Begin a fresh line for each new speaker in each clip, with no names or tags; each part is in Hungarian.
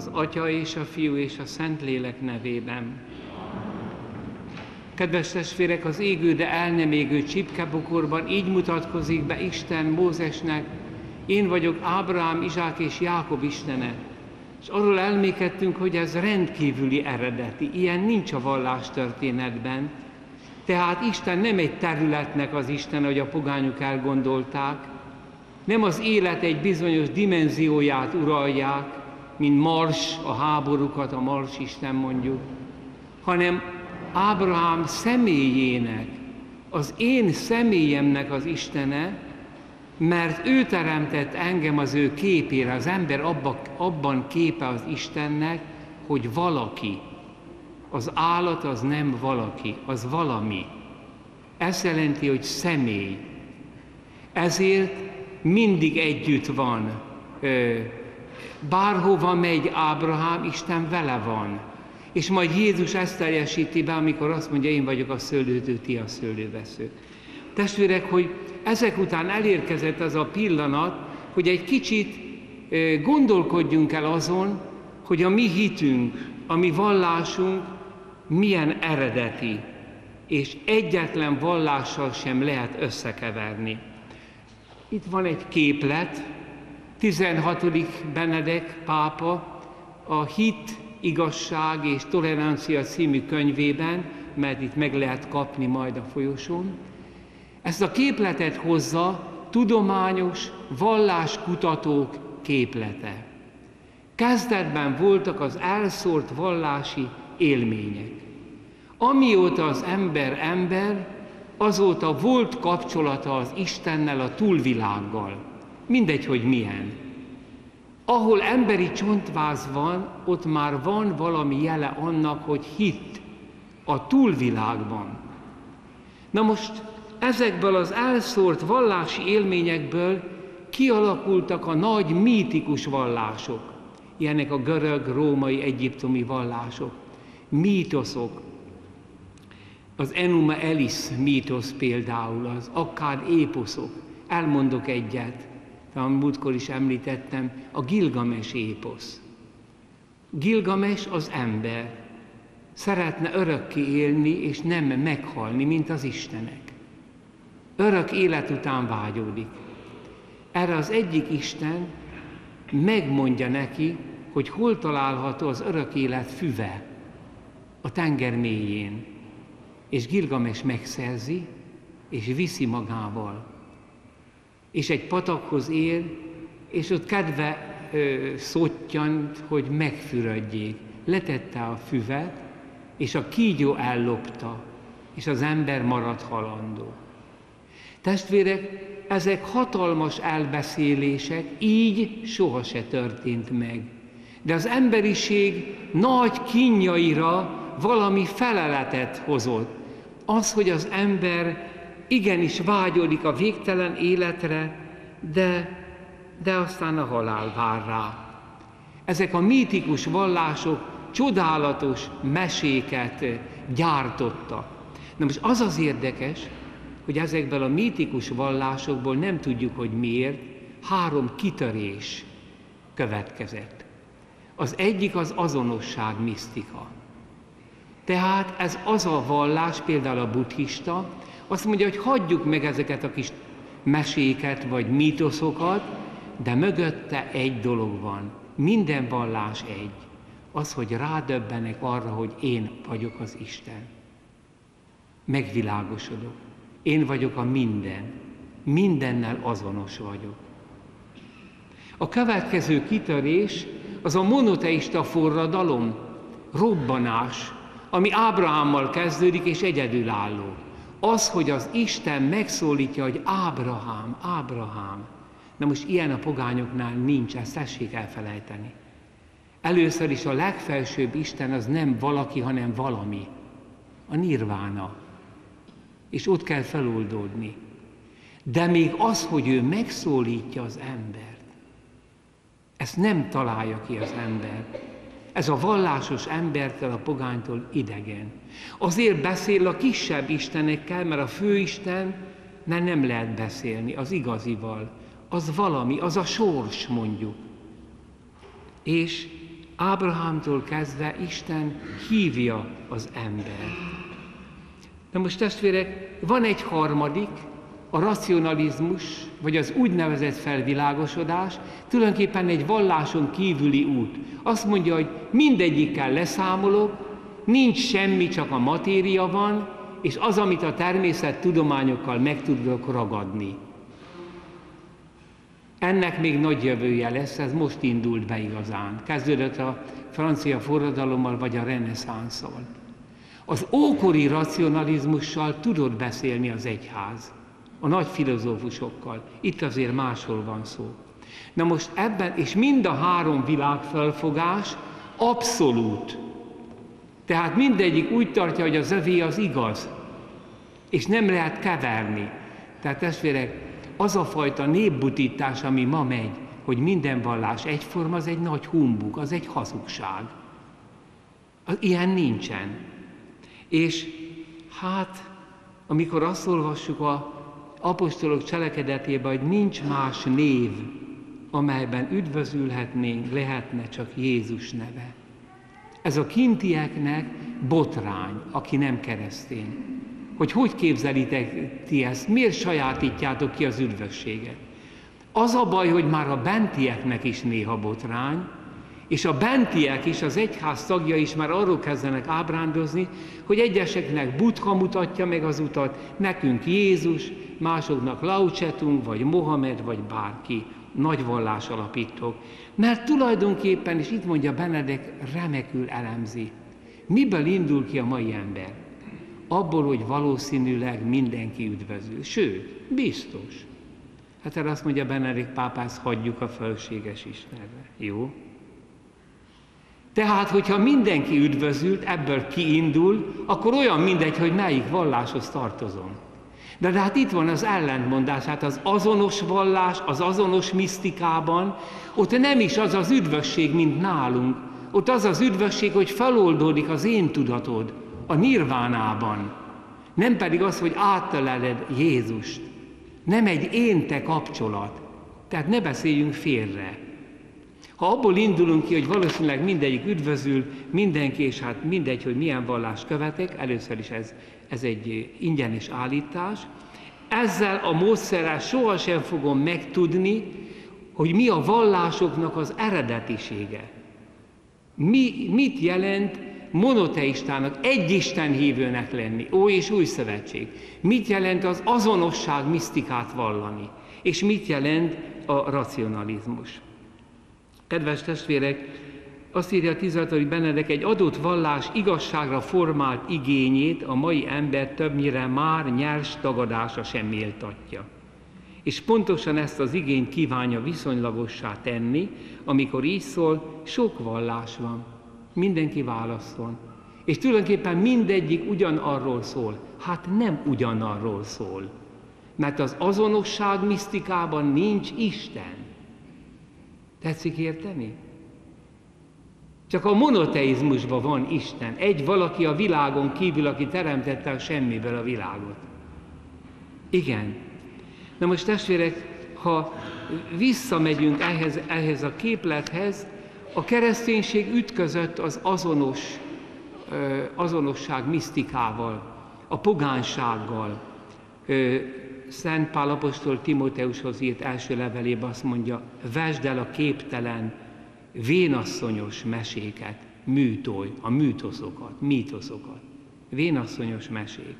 az Atya és a Fiú és a Szentlélek nevében. Kedves testvérek, az égő, de el nem égő csipkebukorban így mutatkozik be Isten Mózesnek, én vagyok Ábrahám, Izsák és Jákob Istene. És arról elmékedtünk, hogy ez rendkívüli eredeti. Ilyen nincs a vallás történetben. Tehát Isten nem egy területnek az Isten, hogy a pogányok elgondolták, nem az élet egy bizonyos dimenzióját uralják, mint Mars, a háborúkat, a Mars Isten mondjuk, hanem Ábrahám személyének, az én személyemnek az Istene, mert ő teremtett engem az ő képére, az ember abba, abban képe az Istennek, hogy valaki. Az állat az nem valaki, az valami. Ez jelenti, hogy személy. Ezért mindig együtt van. Bárhova megy Ábrahám, Isten vele van. És majd Jézus ezt teljesíti be, amikor azt mondja, én vagyok a szőlődő, ti a szőlővesző. Testvérek, hogy ezek után elérkezett az a pillanat, hogy egy kicsit gondolkodjunk el azon, hogy a mi hitünk, a mi vallásunk milyen eredeti, és egyetlen vallással sem lehet összekeverni. Itt van egy képlet, 16. Benedek pápa a Hit, Igazság és Tolerancia című könyvében, mert itt meg lehet kapni majd a folyosón, ezt a képletet hozza tudományos valláskutatók képlete. Kezdetben voltak az elszórt vallási élmények. Amióta az ember ember, azóta volt kapcsolata az Istennel, a túlvilággal. Mindegy, hogy milyen. Ahol emberi csontváz van, ott már van valami jele annak, hogy hit a túlvilágban. Na most ezekből az elszórt vallási élményekből kialakultak a nagy mítikus vallások. Ilyenek a görög, római, egyiptomi vallások. Mítoszok, az Enuma Elis mítosz például, az akkád époszok. Elmondok egyet, talán múltkor is említettem, a Gilgames éposz. Gilgames az ember. Szeretne örökké élni, és nem meghalni, mint az Istenek. Örök élet után vágyódik. Erre az egyik Isten megmondja neki, hogy hol található az örök élet füve a tenger mélyén és Gilgames megszerzi, és viszi magával. És egy patakhoz ér, és ott kedve ö, szottyant, hogy megfürödjék. Letette a füvet, és a kígyó ellopta, és az ember maradt halandó. Testvérek, ezek hatalmas elbeszélések, így soha se történt meg. De az emberiség nagy kínjaira valami feleletet hozott az, hogy az ember igenis vágyodik a végtelen életre, de, de aztán a halál vár rá. Ezek a mítikus vallások csodálatos meséket gyártottak. Na most az az érdekes, hogy ezekből a mítikus vallásokból nem tudjuk, hogy miért, három kitörés következett. Az egyik az azonosság misztika. Tehát ez az a vallás, például a buddhista, azt mondja, hogy hagyjuk meg ezeket a kis meséket vagy mítoszokat, de mögötte egy dolog van. Minden vallás egy. Az, hogy rádöbbenek arra, hogy én vagyok az Isten. Megvilágosodok. Én vagyok a minden. Mindennel azonos vagyok. A következő kitörés az a monoteista forradalom, robbanás, ami Ábrahámmal kezdődik és egyedülálló. Az, hogy az Isten megszólítja, hogy Ábrahám, Ábrahám. Na most ilyen a pogányoknál nincs, ezt tessék elfelejteni. Először is a legfelsőbb Isten az nem valaki, hanem valami. A nirvána. És ott kell feloldódni. De még az, hogy ő megszólítja az embert, ezt nem találja ki az ember, ez a vallásos embertől, a pogánytól idegen. Azért beszél a kisebb istenekkel, mert a főisten mert nem lehet beszélni az igazival. Az valami, az a sors mondjuk. És Ábrahámtól kezdve Isten hívja az embert. Na most testvérek, van egy harmadik, a racionalizmus, vagy az úgynevezett felvilágosodás tulajdonképpen egy valláson kívüli út. Azt mondja, hogy mindegyikkel leszámolok, nincs semmi, csak a matéria van, és az, amit a természet tudományokkal meg tudok ragadni. Ennek még nagy jövője lesz, ez most indult be igazán. Kezdődött a francia forradalommal vagy a reneszánszal. Az ókori racionalizmussal tudott beszélni az egyház, a nagy filozófusokkal. Itt azért máshol van szó. Na most ebben, és mind a három világfelfogás abszolút. Tehát mindegyik úgy tartja, hogy az övé az igaz, és nem lehet keverni. Tehát testvérek, az a fajta népbutítás, ami ma megy, hogy minden vallás egyforma, az egy nagy humbug, az egy hazugság. Ilyen nincsen. És hát, amikor azt olvassuk a apostolok cselekedetében, hogy nincs más név, amelyben üdvözülhetnénk, lehetne csak Jézus neve. Ez a kintieknek botrány, aki nem keresztény hogy hogy képzelitek ti ezt, miért sajátítjátok ki az üdvösséget. Az a baj, hogy már a bentieknek is néha botrány, és a bentiek is, az egyház tagja is már arról kezdenek ábrándozni, hogy egyeseknek Buddha mutatja meg az utat, nekünk Jézus, másoknak Laucetung, vagy Mohamed, vagy bárki, nagy vallás alapítók. Mert tulajdonképpen, és itt mondja Benedek, remekül elemzi. Miből indul ki a mai ember? abból, hogy valószínűleg mindenki üdvözül. Sőt, biztos. Hát erre azt mondja Benedikt pápász, hagyjuk a fölséges Istenre. Jó? Tehát, hogyha mindenki üdvözült, ebből kiindul, akkor olyan mindegy, hogy melyik valláshoz tartozom. De, de hát itt van az ellentmondás, hát az azonos vallás, az azonos misztikában, ott nem is az az üdvösség, mint nálunk. Ott az az üdvösség, hogy feloldódik az én tudatod, a nirvánában, nem pedig az, hogy átteleled Jézust. Nem egy énte kapcsolat. Tehát ne beszéljünk félre. Ha abból indulunk ki, hogy valószínűleg mindegyik üdvözül, mindenki, és hát mindegy, hogy milyen vallást követek, először is ez, ez egy ingyenes állítás, ezzel a módszerrel sohasem fogom megtudni, hogy mi a vallásoknak az eredetisége. Mi, mit jelent monoteistának, egy Isten hívőnek lenni, ó és új szövetség. Mit jelent az azonosság misztikát vallani, és mit jelent a racionalizmus. Kedves testvérek, azt írja a 16. Benedek, egy adott vallás igazságra formált igényét a mai ember többnyire már nyers tagadása sem méltatja. És pontosan ezt az igényt kívánja viszonylagossá tenni, amikor így szól, sok vallás van, mindenki válaszol. És tulajdonképpen mindegyik ugyanarról szól. Hát nem ugyanarról szól. Mert az azonosság misztikában nincs Isten. Tetszik érteni? Csak a monoteizmusban van Isten. Egy valaki a világon kívül, aki teremtette a semmiből a világot. Igen. Na most testvérek, ha visszamegyünk ehhez, ehhez a képlethez, a kereszténység ütközött az azonos, azonosság misztikával, a pogánsággal. Szent Pál apostol Timóteushoz írt első levelében azt mondja, vesd el a képtelen, vénasszonyos meséket, műtoly, a műtoszokat, mítoszokat. Vénasszonyos mesék.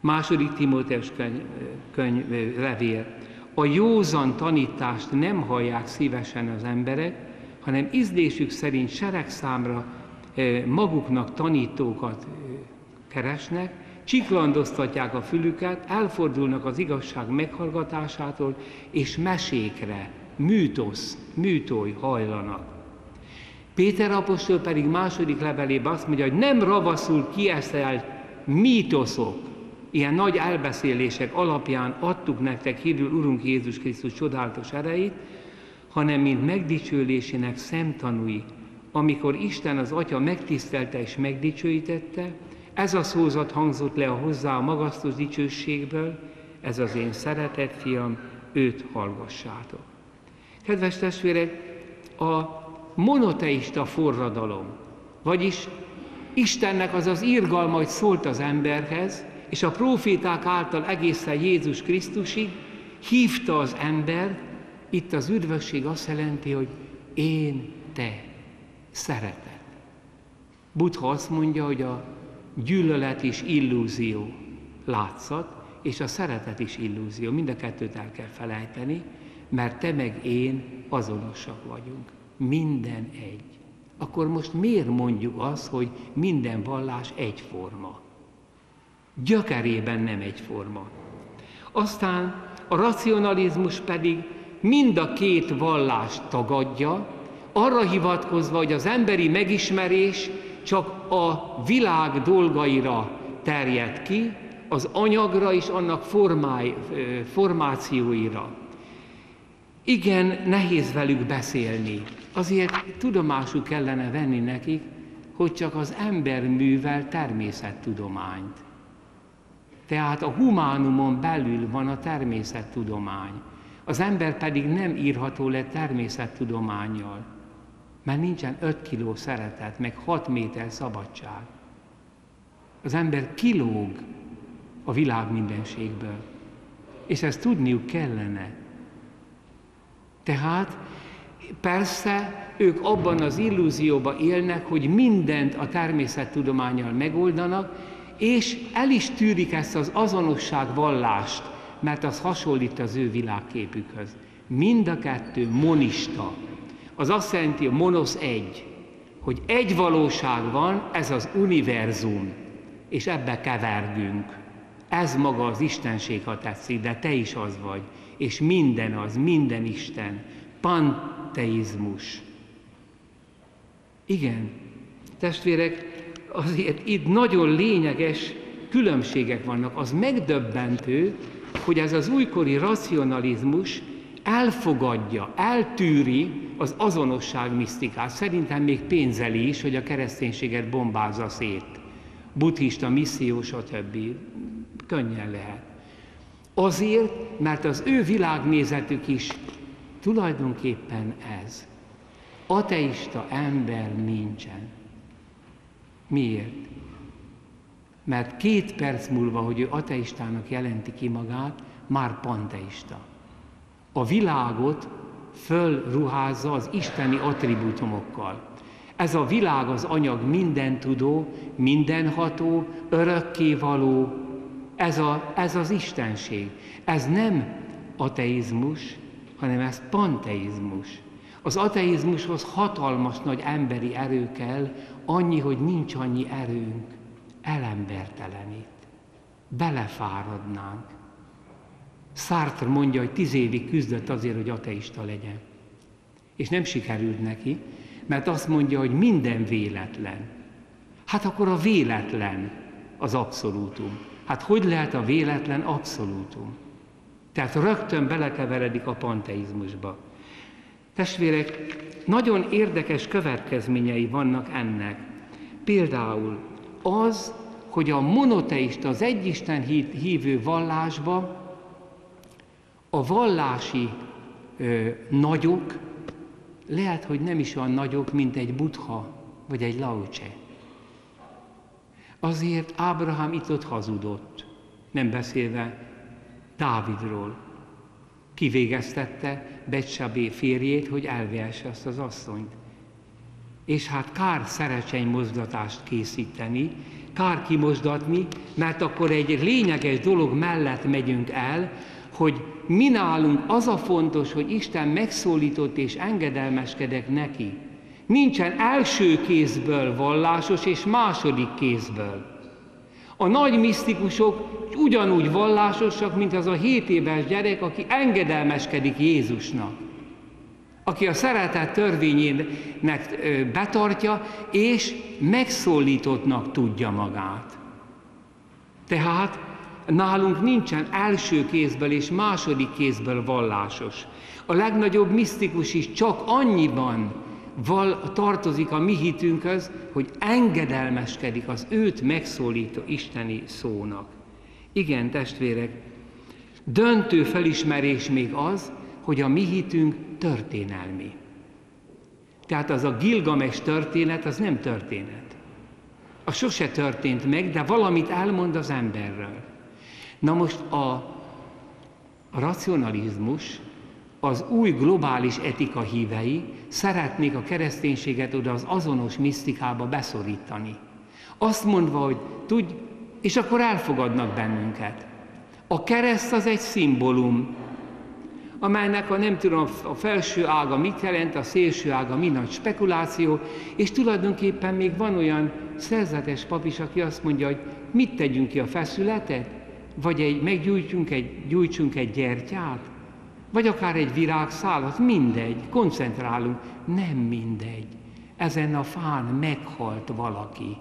Második Timóteus könyv, könyv levél. A józan tanítást nem hallják szívesen az emberek, hanem ízlésük szerint seregszámra maguknak tanítókat keresnek, csiklandoztatják a fülüket, elfordulnak az igazság meghallgatásától, és mesékre, műtosz, műtoly hajlanak. Péter apostol pedig második levelében azt mondja, hogy nem ravaszul kieszelt mítoszok, ilyen nagy elbeszélések alapján adtuk nektek hívül Urunk Jézus Krisztus csodálatos erejét, hanem mint megdicsőlésének szemtanúi, amikor Isten az Atya megtisztelte és megdicsőítette, ez a szózat hangzott le a hozzá a magasztos dicsőségből, ez az én szeretett fiam, őt hallgassátok. Kedves testvérek, a monoteista forradalom, vagyis Istennek az az írgalma, hogy szólt az emberhez, és a proféták által egészen Jézus Krisztusig hívta az ember, itt az üdvösség azt jelenti, hogy én, te, szeretet. Buddha azt mondja, hogy a gyűlölet is illúzió, látszat, és a szeretet is illúzió. Mind a kettőt el kell felejteni, mert te meg én azonosak vagyunk. Minden egy. Akkor most miért mondjuk azt, hogy minden vallás egyforma? Gyökerében nem egyforma. Aztán a racionalizmus pedig mind a két vallást tagadja, arra hivatkozva, hogy az emberi megismerés csak a világ dolgaira terjed ki, az anyagra és annak formáj, formációira. Igen, nehéz velük beszélni. Azért tudomásul kellene venni nekik, hogy csak az ember művel természettudományt. Tehát a humánumon belül van a természettudomány. Az ember pedig nem írható le természettudományjal, mert nincsen 5 kiló szeretet, meg 6 méter szabadság. Az ember kilóg a világ mindenségből. És ezt tudniuk kellene. Tehát persze ők abban az illúzióban élnek, hogy mindent a természettudományjal megoldanak, és el is tűrik ezt az azonosság vallást, mert az hasonlít az ő világképükhöz. Mind a kettő monista. Az azt jelenti, hogy monosz egy, hogy egy valóság van, ez az univerzum, és ebbe kevergünk. Ez maga az Istenség, ha tetszik, de te is az vagy, és minden az, minden Isten. Panteizmus. Igen, testvérek, azért itt nagyon lényeges különbségek vannak. Az megdöbbentő, hogy ez az újkori racionalizmus elfogadja, eltűri az azonosság misztikát. Szerintem még pénzeli is, hogy a kereszténységet bombázza szét. Buddhista, misszió, stb könnyen lehet. Azért, mert az ő világnézetük is tulajdonképpen ez. Ateista ember nincsen. Miért? Mert két perc múlva, hogy ő ateistának jelenti ki magát, már panteista. A világot fölruházza az isteni attribútumokkal. Ez a világ az anyag mindentudó, mindenható, örökkévaló, ez, a, ez az istenség. Ez nem ateizmus, hanem ez panteizmus. Az ateizmushoz hatalmas nagy emberi erő kell, annyi, hogy nincs annyi erőnk, elembertelenít. Belefáradnánk. Sartre mondja, hogy tíz évig küzdött azért, hogy ateista legyen. És nem sikerült neki, mert azt mondja, hogy minden véletlen. Hát akkor a véletlen az abszolútum. Hát hogy lehet a véletlen abszolútum? Tehát rögtön belekeveredik a panteizmusba. Testvérek, nagyon érdekes következményei vannak ennek. Például az, hogy a monoteista, az egyisten hívő vallásba a vallási ö, nagyok lehet, hogy nem is olyan nagyok, mint egy buddha vagy egy laucse. Azért Ábrahám itt-ott hazudott, nem beszélve Dávidról. Kivégeztette Becsabé férjét, hogy elvihesse azt az asszonyt. És hát kár szerecseny mozdatást készíteni, kár kimozdatni, mert akkor egy lényeges dolog mellett megyünk el, hogy mi nálunk az a fontos, hogy Isten megszólított és engedelmeskedek neki, Nincsen első kézből vallásos és második kézből. A nagy misztikusok ugyanúgy vallásosak, mint az a 7 éves gyerek, aki engedelmeskedik Jézusnak. Aki a szeretet törvényének betartja, és megszólítottnak tudja magát. Tehát nálunk nincsen első kézből és második kézből vallásos. A legnagyobb misztikus is csak annyiban val, tartozik a mi hitünkhöz, hogy engedelmeskedik az őt megszólító isteni szónak. Igen, testvérek, döntő felismerés még az, hogy a mi hitünk történelmi. Tehát az a Gilgames történet, az nem történet. A sose történt meg, de valamit elmond az emberről. Na most a, racionalizmus, az új globális etika hívei szeretnék a kereszténységet oda az azonos misztikába beszorítani. Azt mondva, hogy tudj, és akkor elfogadnak bennünket. A kereszt az egy szimbólum, amelynek a nem tudom, a felső ága mit jelent, a szélső ága mi nagy spekuláció, és tulajdonképpen még van olyan szerzetes pap is, aki azt mondja, hogy mit tegyünk ki a feszületet, vagy egy, meggyújtsunk egy, gyújtsunk egy gyertyát, vagy akár egy virágszálat, mindegy, koncentrálunk. Nem mindegy. Ezen a fán meghalt valaki.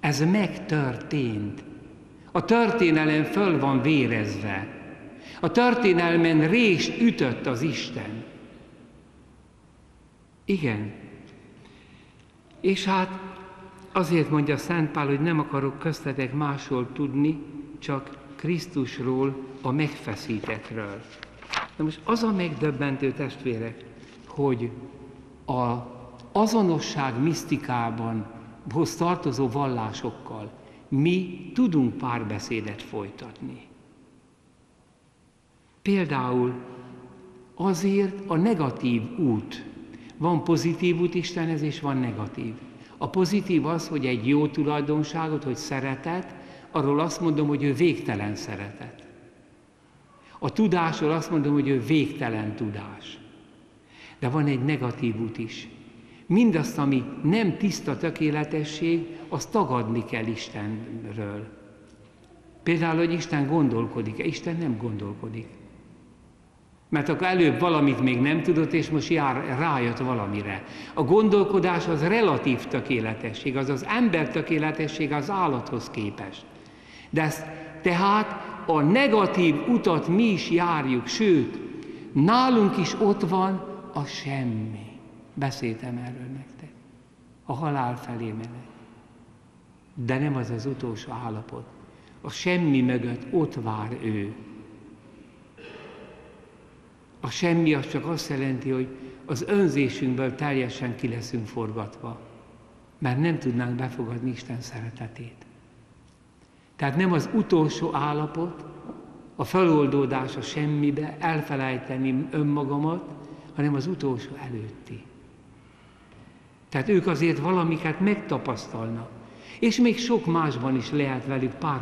Ez megtörtént. A történelem föl van vérezve. A történelmen rést ütött az Isten. Igen. És hát azért mondja Szent Pál, hogy nem akarok köztetek másról tudni, csak Krisztusról, a megfeszítetről. Na most az a megdöbbentő testvérek, hogy a azonosság misztikában hoz tartozó vallásokkal mi tudunk párbeszédet folytatni. Például azért a negatív út. Van pozitív út Istenhez, és van negatív. A pozitív az, hogy egy jó tulajdonságot, hogy szeretet, arról azt mondom, hogy ő végtelen szeretet. A tudásról azt mondom, hogy ő végtelen tudás. De van egy negatív út is. Mindazt, ami nem tiszta tökéletesség, azt tagadni kell Istenről. Például, hogy Isten gondolkodik, Isten nem gondolkodik. Mert akkor előbb valamit még nem tudott, és most jár, rájött valamire. A gondolkodás az relatív tökéletesség, az az ember tökéletesség az állathoz képest. De ezt tehát a negatív utat mi is járjuk, sőt, nálunk is ott van a semmi. Beszéltem erről nektek. A halál felé menet. De nem az az utolsó állapot. A semmi mögött ott vár ő. A semmi az csak azt jelenti, hogy az önzésünkből teljesen ki leszünk forgatva, mert nem tudnánk befogadni Isten szeretetét. Tehát nem az utolsó állapot, a feloldódás a semmibe, elfelejteni önmagamat, hanem az utolsó előtti. Tehát ők azért valamiket megtapasztalnak. És még sok másban is lehet velük pár,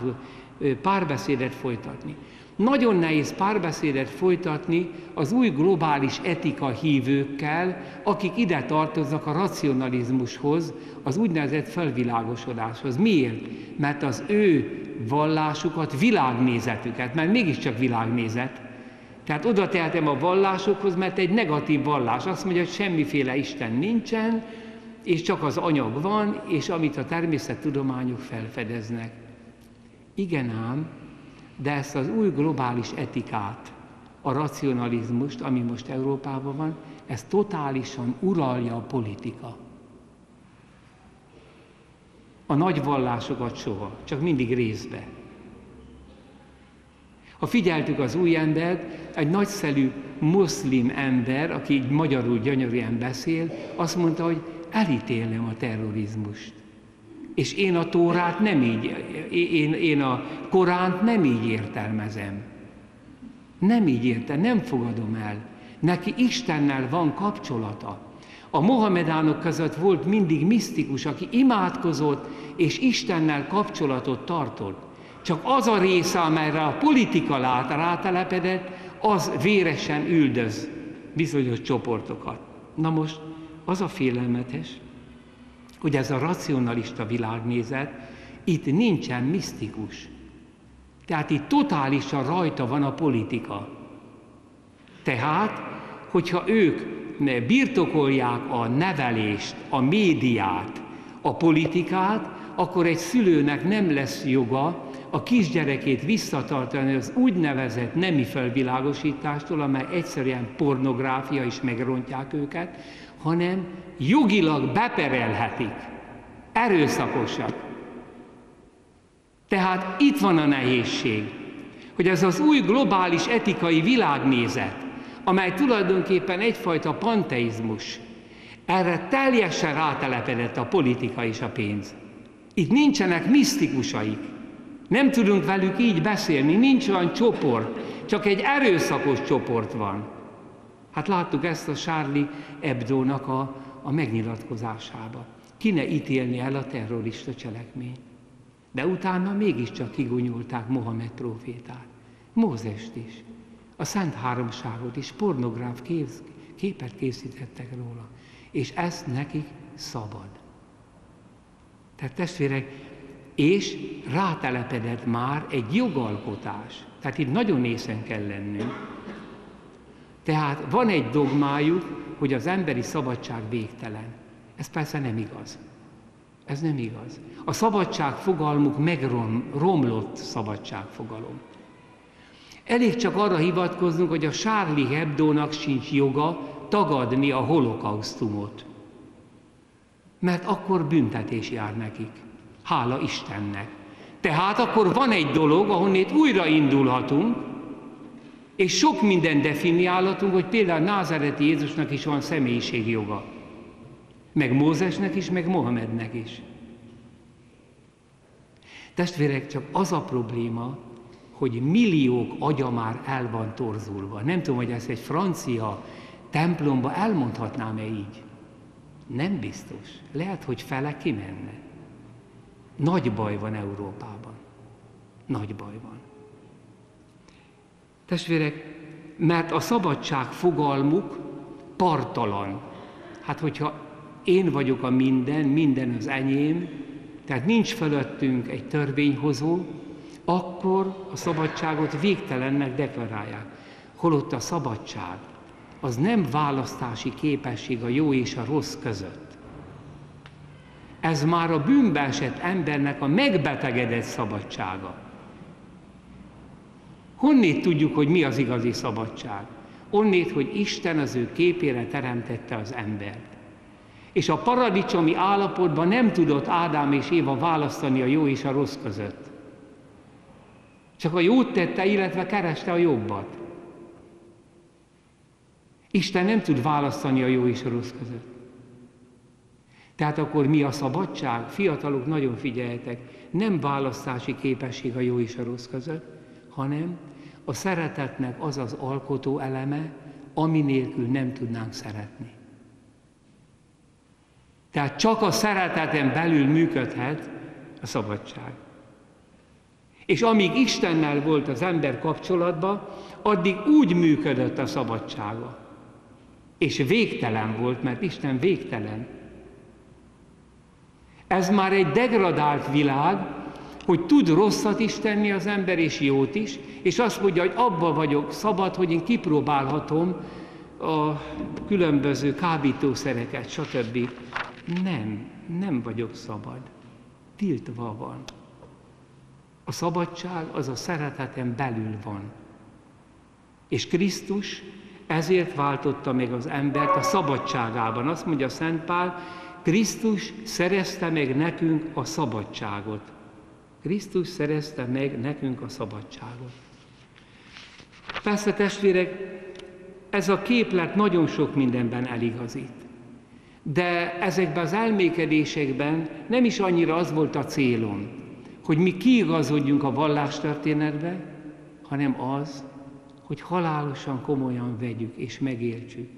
párbeszédet folytatni. Nagyon nehéz párbeszédet folytatni az új globális etika hívőkkel, akik ide tartoznak a racionalizmushoz, az úgynevezett felvilágosodáshoz. Miért? Mert az ő vallásukat, világnézetüket, mert mégiscsak világnézet, tehát oda tehetem a vallásokhoz, mert egy negatív vallás. Azt mondja, hogy semmiféle Isten nincsen, és csak az anyag van, és amit a természettudományok felfedeznek. Igen ám, de ezt az új globális etikát, a racionalizmust, ami most Európában van, ez totálisan uralja a politika. A nagy vallásokat soha, csak mindig részbe. Ha figyeltük az új embert, egy nagyszerű muszlim ember, aki így magyarul gyönyörűen beszél, azt mondta, hogy elítélem a terrorizmust. És én a Tórát nem így, én, én a Koránt nem így értelmezem. Nem így értem, nem fogadom el. Neki Istennel van kapcsolata. A Mohamedánok között volt mindig misztikus, aki imádkozott, és Istennel kapcsolatot tartott. Csak az a része, amelyre a politika lát, rátelepedett, az véresen üldöz bizonyos csoportokat. Na most az a félelmetes, hogy ez a racionalista világnézet, itt nincsen misztikus. Tehát itt totálisan rajta van a politika. Tehát, hogyha ők birtokolják a nevelést, a médiát, a politikát, akkor egy szülőnek nem lesz joga a kisgyerekét visszatartani az úgynevezett nemi felvilágosítástól, amely egyszerűen pornográfia is megrontják őket, hanem jogilag beperelhetik. Erőszakosak. Tehát itt van a nehézség, hogy ez az új globális etikai világnézet, amely tulajdonképpen egyfajta panteizmus, Erre teljesen rátelepedett a politika és a pénz. Itt nincsenek misztikusaik. Nem tudunk velük így beszélni, nincs olyan csoport, csak egy erőszakos csoport van. Hát láttuk ezt a Charlie Hebdo-nak a, a megnyilatkozásába. Ki ne ítélni el a terrorista cselekmény. De utána mégiscsak kigunyulták Mohamed profétát. Mózest is. A Szent Háromságot is pornográf képet készítettek róla. És ezt nekik szabad. Tehát testvérek, és rátelepedett már egy jogalkotás. Tehát itt nagyon észen kell lennünk. Tehát van egy dogmájuk, hogy az emberi szabadság végtelen. Ez persze nem igaz. Ez nem igaz. A szabadság fogalmuk megromlott szabadságfogalom. Elég csak arra hivatkoznunk, hogy a Charlie Hebdo-nak sincs joga tagadni a holokausztumot. Mert akkor büntetés jár nekik. Hála Istennek. Tehát akkor van egy dolog, ahonnét újra indulhatunk, és sok minden definiálhatunk, hogy például Názereti Jézusnak is van személyiségjoga. Meg Mózesnek is, meg Mohamednek is. Testvérek, csak az a probléma, hogy milliók agya már el van torzulva. Nem tudom, hogy ezt egy francia templomba elmondhatnám-e így. Nem biztos. Lehet, hogy fele kimenne. Nagy baj van Európában. Nagy baj van. Testvérek, mert a szabadság fogalmuk partalan. Hát, hogyha én vagyok a minden, minden az enyém, tehát nincs fölöttünk egy törvényhozó, akkor a szabadságot végtelennek deklarálják. Holott a szabadság az nem választási képesség a jó és a rossz között. Ez már a bűnbe esett embernek a megbetegedett szabadsága. Honnét tudjuk, hogy mi az igazi szabadság? Onnét, hogy Isten az ő képére teremtette az embert. És a paradicsomi állapotban nem tudott Ádám és Éva választani a jó és a rossz között. Csak a jót tette, illetve kereste a jobbat. Isten nem tud választani a jó és a rossz között. Tehát akkor mi a szabadság? Fiatalok, nagyon figyeljetek, nem választási képesség a jó és a rossz között, hanem a szeretetnek az az alkotó eleme, ami nélkül nem tudnánk szeretni. Tehát csak a szereteten belül működhet a szabadság. És amíg Istennel volt az ember kapcsolatban, addig úgy működött a szabadsága. És végtelen volt, mert Isten végtelen. Ez már egy degradált világ, hogy tud rosszat is tenni az ember, és jót is, és azt mondja, hogy abba vagyok szabad, hogy én kipróbálhatom a különböző kábítószereket, stb. Nem, nem vagyok szabad. Tiltva van. A szabadság az a szereteten belül van. És Krisztus ezért váltotta meg az embert a szabadságában. Azt mondja Szent Pál, Krisztus szerezte meg nekünk a szabadságot. Krisztus szerezte meg nekünk a szabadságot. Persze testvérek, ez a képlet nagyon sok mindenben eligazít. De ezekben az elmékedésekben nem is annyira az volt a célom, hogy mi kiigazodjunk a vallástörténetbe, hanem az, hogy halálosan komolyan vegyük és megértsük,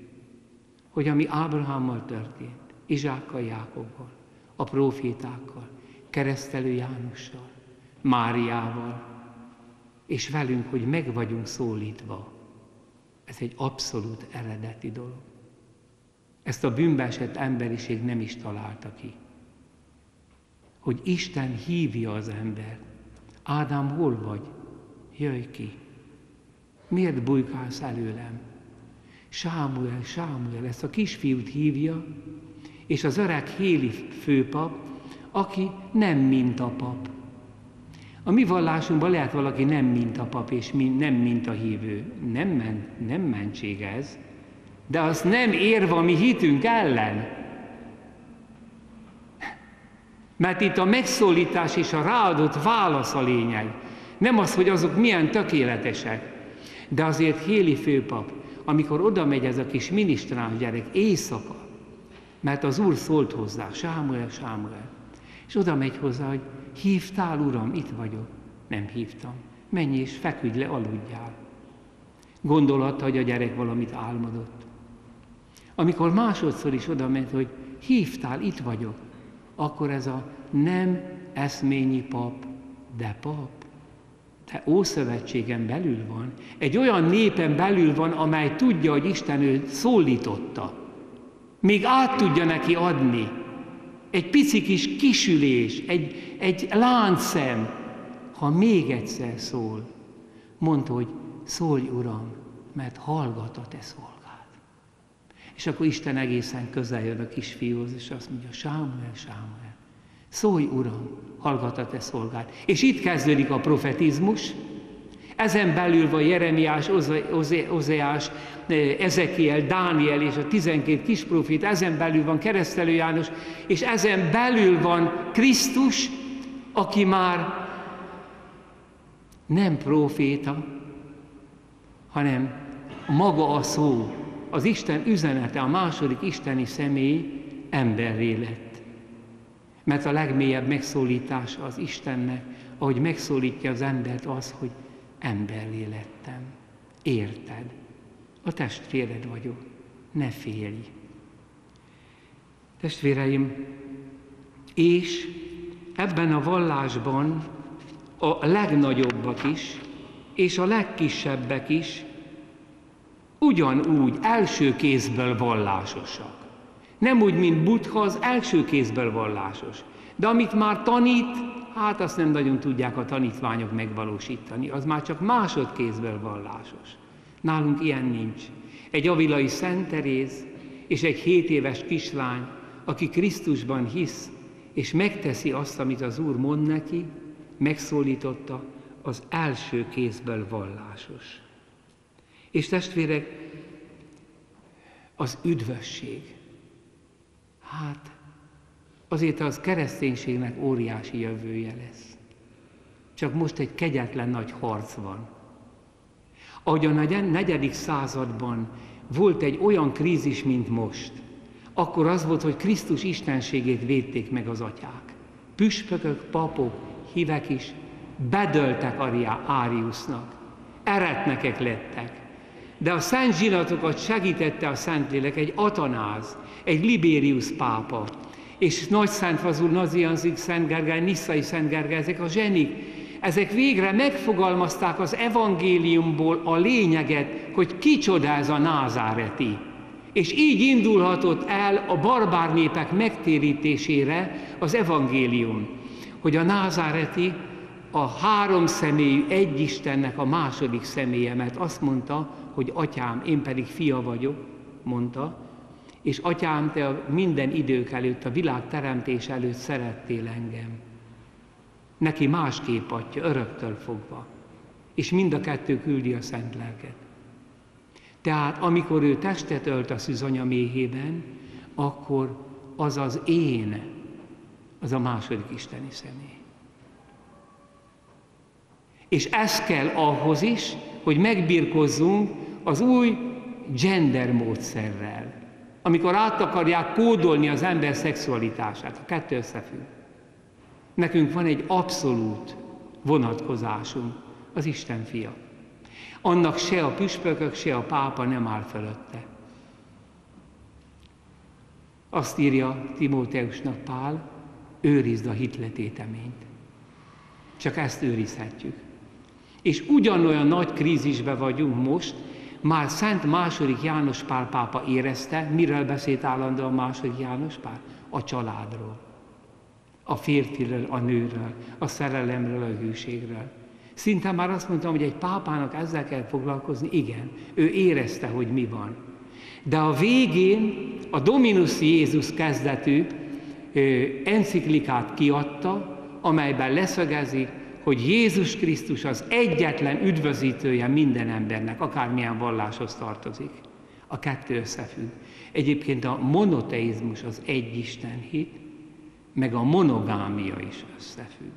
hogy ami Ábrahámmal történt, Izsákkal, Jákobbal, a profétákkal, keresztelő Jánossal, Máriával, és velünk, hogy meg vagyunk szólítva. Ez egy abszolút eredeti dolog. Ezt a bűnbeesett emberiség nem is találta ki. Hogy Isten hívja az embert. Ádám, hol vagy? Jöjj ki. Miért bujkálsz előlem? Sámuel, Sámuel, ezt a kisfiút hívja, és az öreg Héli főpap, aki nem mint a pap, a mi vallásunkban lehet valaki nem mint a pap, és nem mint a hívő. Nem, ment, nem mentség ez, de az nem érve a mi hitünk ellen. Mert itt a megszólítás és a ráadott válasz a lényeg. Nem az, hogy azok milyen tökéletesek. De azért Héli főpap, amikor oda megy ez a kis minisztrál gyerek éjszaka, Mert az Úr szólt hozzá, Sámuel, Sámuel. És oda megy hozzá, hogy hívtál, Uram, itt vagyok. Nem hívtam. Menj és feküdj le, aludjál. Gondolhatta, hogy a gyerek valamit álmodott. Amikor másodszor is oda ment, hogy hívtál, itt vagyok, akkor ez a nem eszményi pap, de pap. De Ószövetségen belül van. Egy olyan népen belül van, amely tudja, hogy Isten őt szólította. Még át tudja neki adni. Egy pici kis kisülés, egy, egy láncszem, ha még egyszer szól. Mondta, hogy szólj, Uram, mert hallgat a te szolgád. És akkor Isten egészen közel jön a kisfiúhoz, és azt mondja, Sámuel, Sámuel, szólj, Uram, hallgat a te szolgád. És itt kezdődik a profetizmus, ezen belül van Jeremiás, Ozeás, Ezekiel, Dániel és a 12 kis profit, ezen belül van keresztelő János, és ezen belül van Krisztus, aki már nem proféta, hanem maga a szó, az Isten üzenete, a második isteni személy emberré lett. Mert a legmélyebb megszólítása az Istennek, ahogy megszólítja az embert az, hogy emberré lettem. Érted? A testvéred vagyok. Ne félj. Testvéreim, és ebben a vallásban a legnagyobbak is, és a legkisebbek is ugyanúgy első kézből vallásosak. Nem úgy, mint Buddha, az első kézből vallásos. De amit már tanít, hát azt nem nagyon tudják a tanítványok megvalósítani, az már csak másodkézből vallásos. Nálunk ilyen nincs. Egy avilai Szent Teréz és egy hét éves kislány, aki Krisztusban hisz, és megteszi azt, amit az Úr mond neki, megszólította, az első kézből vallásos. És testvérek, az üdvösség. Hát, azért az kereszténységnek óriási jövője lesz. Csak most egy kegyetlen nagy harc van. Ahogy a negyedik században volt egy olyan krízis, mint most, akkor az volt, hogy Krisztus istenségét védték meg az atyák. Püspökök, papok, hívek is bedöltek Áriusnak, eretnekek lettek. De a szent zsinatokat segítette a Szentlélek egy Atanáz, egy Libérius pápa, és Nagy Szent Vazul, Nazianzik, Szent Gergely, Nisszai Szent Gergely, ezek a zsenik, ezek végre megfogalmazták az evangéliumból a lényeget, hogy kicsoda ez a názáreti. És így indulhatott el a barbár népek megtérítésére az evangélium, hogy a názáreti a három személyű egy Istennek a második személye, mert azt mondta, hogy atyám, én pedig fia vagyok, mondta, és atyám, te a minden idők előtt, a világ teremtés előtt szerettél engem. Neki másképp adja, öröktől fogva. És mind a kettő küldi a szent lelket. Tehát amikor ő testet ölt a szűzanya méhében, akkor az az én, az a második isteni személy. És ez kell ahhoz is, hogy megbirkozzunk az új gender módszerrel, amikor át akarják kódolni az ember szexualitását. A kettő összefügg. Nekünk van egy abszolút vonatkozásunk, az Isten fia. Annak se a püspökök, se a pápa nem áll fölötte. Azt írja Timóteusnak Pál, őrizd a hitletéteményt. Csak ezt őrizhetjük. És ugyanolyan nagy krízisbe vagyunk most, már Szent második János Pál pápa érezte, miről beszélt állandóan második János Pál? A családról, a férfiről, a nőről, a szerelemről, a hűségről. Szinte már azt mondtam, hogy egy pápának ezzel kell foglalkozni, igen, ő érezte, hogy mi van. De a végén a Dominus Jézus kezdetű enciklikát kiadta, amelyben leszögezik, hogy Jézus Krisztus az egyetlen üdvözítője minden embernek, akármilyen valláshoz tartozik. A kettő összefügg. Egyébként a monoteizmus az egy Isten hit, meg a monogámia is összefügg.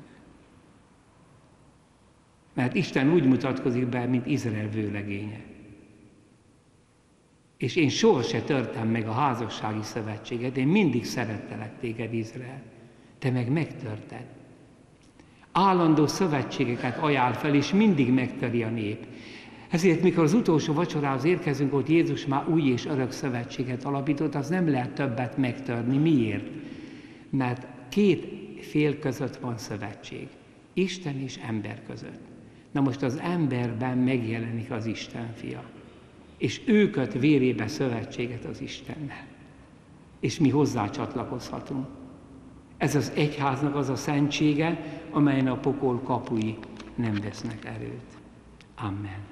Mert Isten úgy mutatkozik be, mint Izrael vőlegénye. És én sohasem törtem meg a házassági szövetséget, én mindig szerettelek téged, Izrael. Te meg megtörted. Állandó szövetségeket ajánl fel, és mindig megtöri a nép. Ezért, mikor az utolsó vacsorához érkezünk, ott Jézus már új és örök szövetséget alapított, az nem lehet többet megtörni. Miért? Mert két fél között van szövetség. Isten és ember között. Na most az emberben megjelenik az Isten fia. És ő köt vérébe szövetséget az Istennel. És mi hozzá csatlakozhatunk. Ez az egyháznak az a szentsége, amelyen a pokol kapui nem vesznek erőt. Amen.